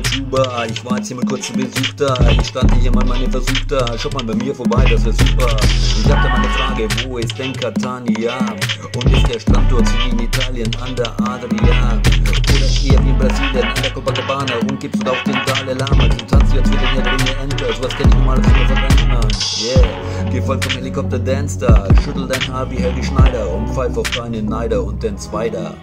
Kuba. Ich war jetzt hier mal kurz zu Besuch da. Ich stand hier mal meine Versuch da. Schaut mal bei mir vorbei, das wäre super. Ich hab da mal eine Frage, wo ist denn Catania? Und ist der Strand dort wie in Italien an der Adria? Oder eher wie in Brasilien an der Copacabana? Und gibt's dort auch den Dalai Lama? Du tanzt jetzt wieder hier drin, Enter. Was kenn ich normales von der Vergangenheit? Yeah, geh voll vom Helikopter Dance da. Schüttel dein Haar wie Helgi Schneider und pfeif auf deine Neider und den Zweiter.